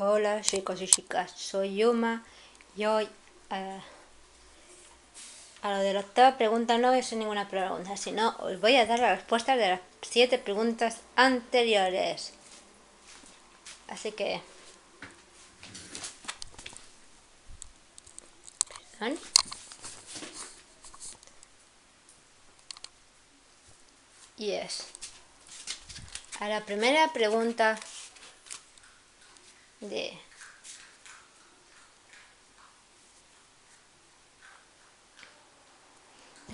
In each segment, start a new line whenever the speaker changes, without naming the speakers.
Hola chicos y chicas, soy Yuma y hoy eh, a lo de la octava pregunta no voy a hacer ninguna pregunta, sino os voy a dar la respuesta de las siete preguntas anteriores. Así que... Perdón. Yes. A la primera pregunta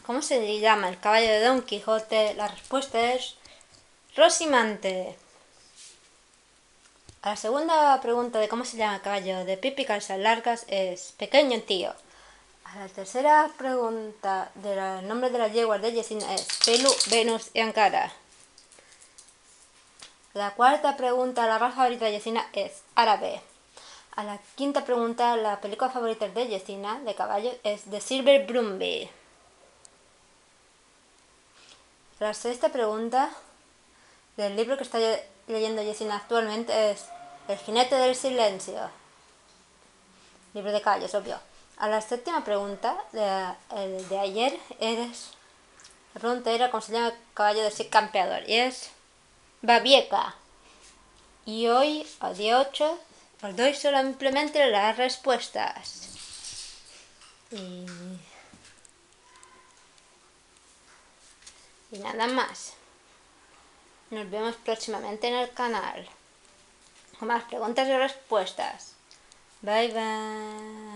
¿Cómo se llama el caballo de Don Quijote? La respuesta es Rosimante. A la segunda pregunta de cómo se llama el caballo de Pipi Calzas Largas es Pequeño Tío. A la tercera pregunta del nombre de las yeguas de Yesina es Pelu, Venus y Ankara. La cuarta pregunta, la raza favorita de Yesina es árabe. A la quinta pregunta, la película favorita de Yesina, de caballo, es The Silver Brumby. La sexta pregunta del libro que está leyendo Yesina actualmente es El jinete del silencio. Libro de caballos, obvio. A la séptima pregunta de, de ayer es... La pregunta era cómo el caballo de ese campeador. Y es Babieca. Y hoy, a día 8, os doy simplemente las respuestas. Y... y nada más. Nos vemos próximamente en el canal. Con más preguntas y respuestas. Bye bye.